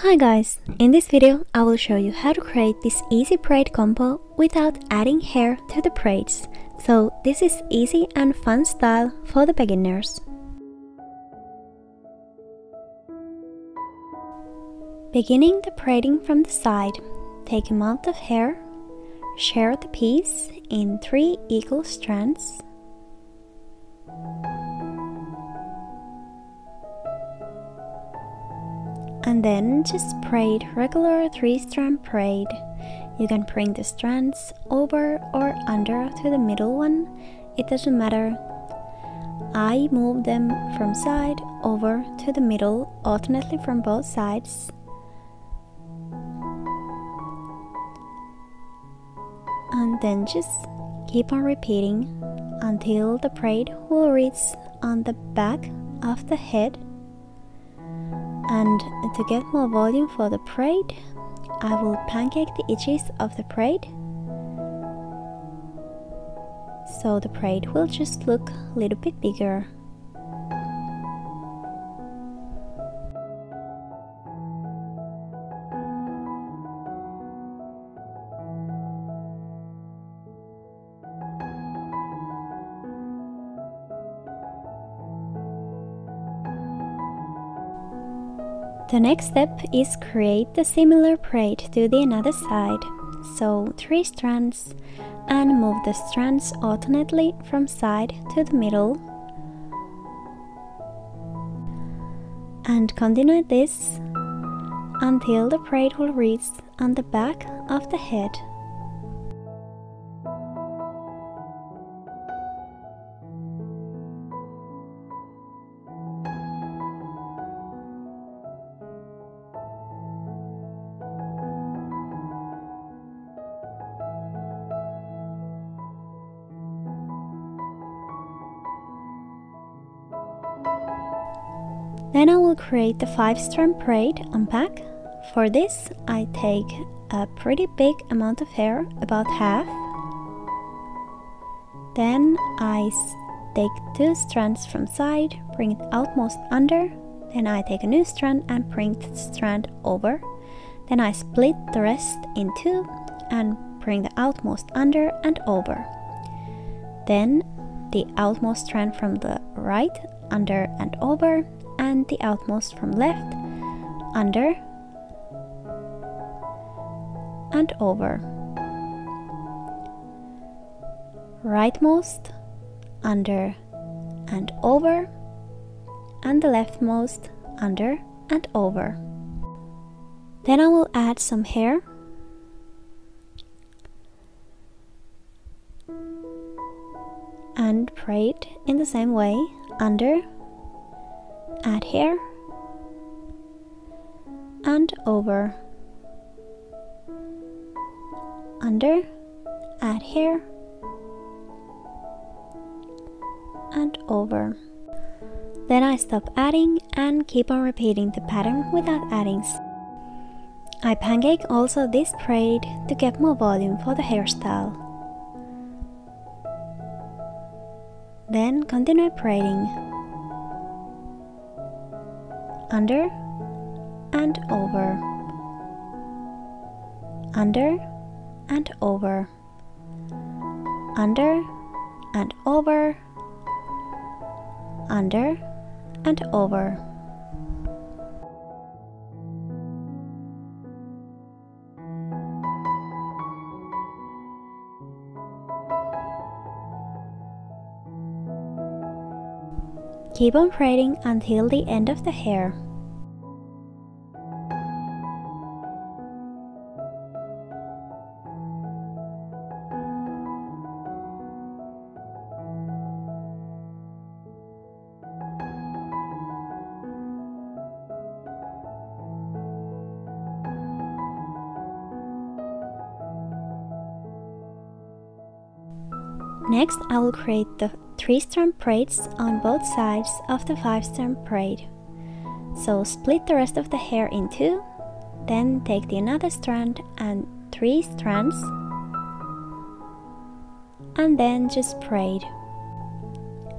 Hi guys, in this video I will show you how to create this easy braid combo without adding hair to the braids. So this is easy and fun style for the beginners. Beginning the braiding from the side, take a amount of hair, share the piece in three equal strands and then just braid regular 3 strand braid. You can bring the strands over or under to the middle one, it doesn't matter. I move them from side over to the middle alternately from both sides. And then just keep on repeating until the braid will reach on the back of the head and to get more volume for the braid I will pancake the edges of the braid so the braid will just look a little bit bigger The next step is create the similar braid to the another side. So 3 strands and move the strands alternately from side to the middle. And continue this until the braid will reach on the back of the head. Then I will create the 5 strand braid on back. For this I take a pretty big amount of hair, about half. Then I take two strands from side, bring it outmost under. Then I take a new strand and bring the strand over. Then I split the rest in two and bring the outmost under and over. Then the outmost strand from the right under and over and the outmost from left, under and over. Rightmost, under and over, and the leftmost, under and over. Then I will add some hair and braid in the same way under add hair and over. Under add hair and over. Then I stop adding and keep on repeating the pattern without adding I pancake also this braid to get more volume for the hairstyle. Then continue braiding under and over, under and over, under and over, under and over. Keep on braiding until the end of the hair. Next, I will create the 3 strand braids on both sides of the 5 strand braid. So split the rest of the hair in two, then take the another strand and 3 strands, and then just braid.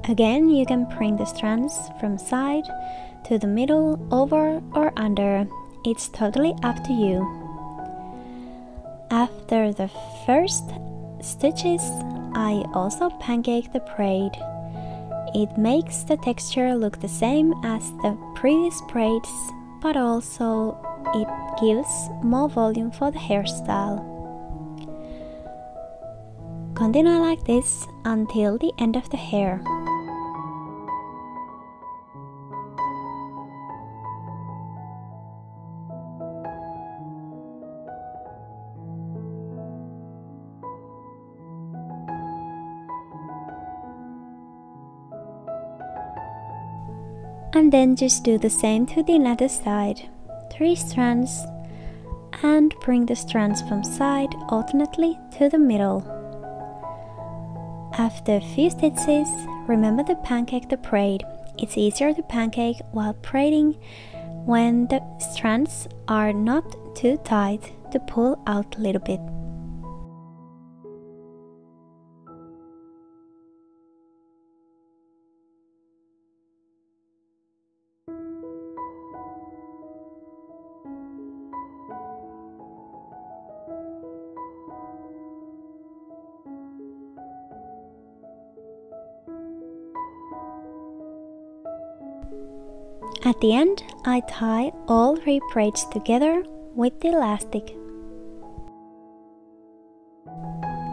Again, you can bring the strands from side to the middle, over or under. it's totally up to you. After the first stitches, I also pancake the braid. It makes the texture look the same as the previous braids, but also it gives more volume for the hairstyle. Continue like this until the end of the hair. And then just do the same to the other side. 3 strands and bring the strands from side alternately to the middle. After a few stitches remember to pancake the braid. It's easier to pancake while braiding when the strands are not too tight to pull out a little bit At the end, I tie all three braids together with the elastic.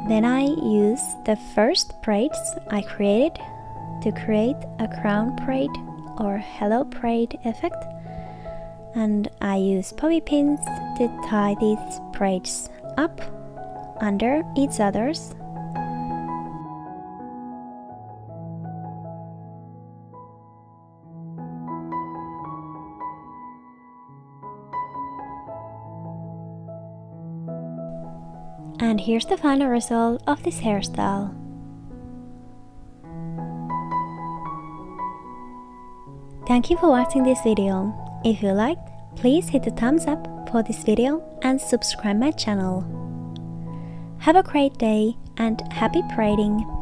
Then I use the first braids I created to create a crown braid or halo braid effect and I use bobby pins to tie these braids up under each other's And here's the final result of this hairstyle. Thank you for watching this video. If you liked, please hit the thumbs up for this video and subscribe my channel. Have a great day and happy braiding!